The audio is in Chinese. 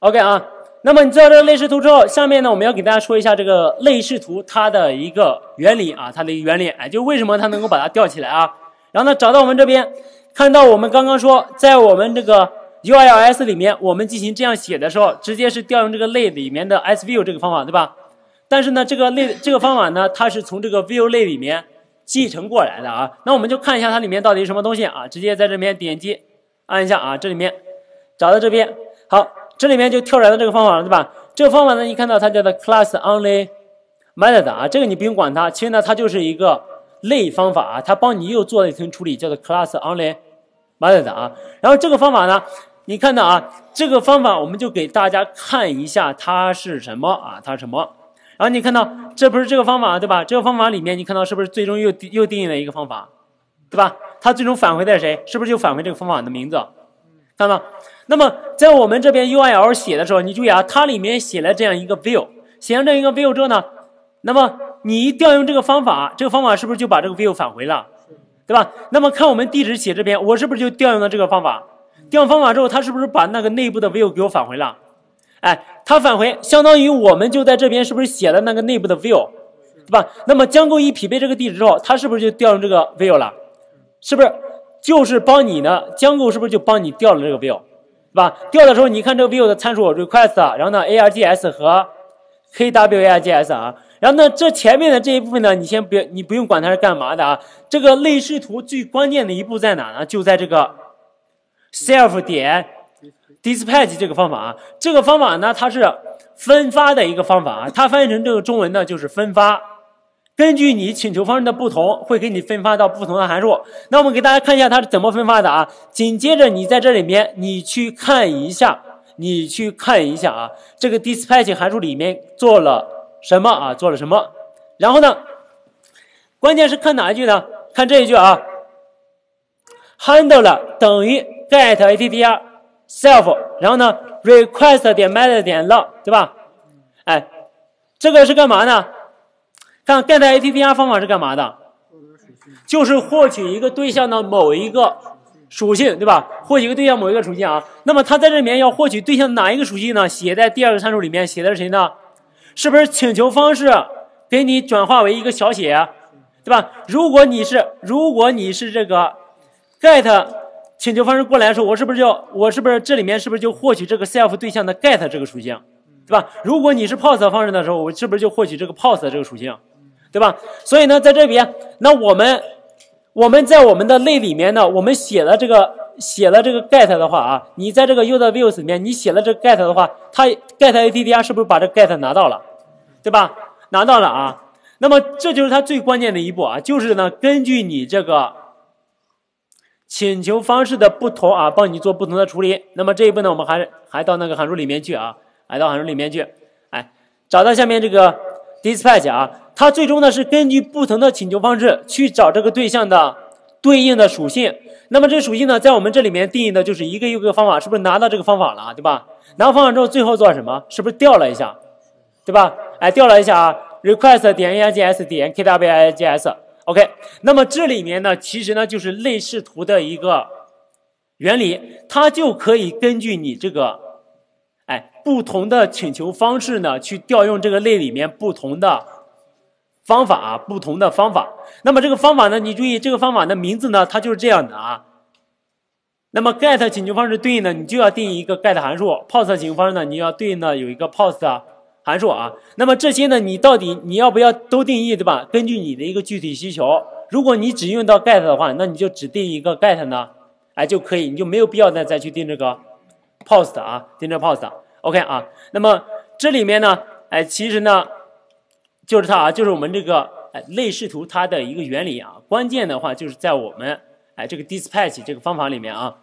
OK 啊，那么你知道这个类视图之后，下面呢我们要给大家说一下这个类视图它的一个原理啊，它的一个原理，哎，就为什么它能够把它吊起来啊？然后呢，找到我们这边，看到我们刚刚说，在我们这个 ULS 里面，我们进行这样写的时候，直接是调用这个类里面的 SView 这个方法，对吧？但是呢，这个类这个方法呢，它是从这个 View 类里面继承过来的啊。那我们就看一下它里面到底是什么东西啊？直接在这边点击按一下啊，这里面找到这边，好。这里面就跳出来的这个方法了，对吧？这个方法呢，你看到它叫做 class only method 啊，这个你不用管它，其实呢，它就是一个类方法啊，它帮你又做了一层处理，叫做 class only method 啊。然后这个方法呢，你看到啊，这个方法我们就给大家看一下它是什么啊，它什么？然后你看到这不是这个方法对吧？这个方法里面你看到是不是最终又又定义了一个方法，对吧？它最终返回的谁？是不是就返回这个方法的名字？看到吗？那么在我们这边 UIL 写的时候，你注意啊，它里面写了这样一个 view，写上这样一个 view 之后呢，那么你一调用这个方法，这个方法是不是就把这个 view 返回了，对吧？那么看我们地址写这边，我是不是就调用了这个方法？调用方法之后，它是不是把那个内部的 view 给我返回了？哎，它返回相当于我们就在这边是不是写了那个内部的 view，对吧？那么将构一匹配这个地址之后，它是不是就调用这个 view 了？是不是就是帮你呢？江构是不是就帮你调了这个 view？对吧？调的时候，你看这个 view 的参数 request，然后呢 args 和 kwargs 啊，然后呢这前面的这一部分呢，你先别，你不用管它是干嘛的啊。这个类视图最关键的一步在哪呢？就在这个 self 点 dispatch 这个方法啊。这个方法呢，它是分发的一个方法啊，它翻译成这个中文呢就是分发。根据你请求方式的不同，会给你分发到不同的函数。那我们给大家看一下它是怎么分发的啊？紧接着你在这里面，你去看一下，你去看一下啊，这个 dispatch 函数里面做了什么啊？做了什么？然后呢，关键是看哪一句呢？看这一句啊，handle 了等于 get attr self，然后呢，request 点 method 点 log，对吧？哎，这个是干嘛呢？看 get attr 方法是干嘛的？就是获取一个对象的某一个属性，对吧？获取一个对象某一个属性啊。那么它在这里面要获取对象哪一个属性呢？写在第二个参数里面，写的是谁呢？是不是请求方式给你转化为一个小写，对吧？如果你是如果你是这个 get 请求方式过来的时候，我是不是就我是不是这里面是不是就获取这个 self 对象的 get 这个属性，对吧？如果你是 pos 方式的时候，我是不是就获取这个 pos 这个属性？对吧？所以呢，在这边，那我们我们在我们的类里面呢，我们写了这个写了这个 get 的话啊，你在这个 user views 里面，你写了这个 get 的话，它 get attr 是不是把这 get 拿到了？对吧？拿到了啊。那么这就是它最关键的一步啊，就是呢，根据你这个请求方式的不同啊，帮你做不同的处理。那么这一步呢，我们还还到那个函数里面去啊，还到函数里面去，哎，找到下面这个 dispatch 啊。它最终呢是根据不同的请求方式去找这个对象的对应的属性。那么这属性呢，在我们这里面定义的就是一个又一个方法，是不是拿到这个方法了，对吧？拿到方法之后，最后做什么？是不是调了一下，对吧？哎，调了一下啊，request 点 args 点 k w i g s。OK，那么这里面呢，其实呢就是类视图的一个原理，它就可以根据你这个不同的请求方式呢，去调用这个类里面不同的。方法啊，不同的方法。那么这个方法呢，你注意这个方法的名字呢，它就是这样的啊。那么 get 请求方式对应的，你就要定义一个 get 函数 post 请求方式呢，你要对应的有一个 post 函数啊。那么这些呢，你到底你要不要都定义，对吧？根据你的一个具体需求，如果你只用到 get 的话，那你就只定一个 get 呢，哎就可以，你就没有必要再再去定这个 post 啊，定这 post。OK 啊。那么这里面呢，哎，其实呢。就是它啊，就是我们这个哎类视图它的一个原理啊。关键的话就是在我们哎这个 dispatch 这个方法里面啊。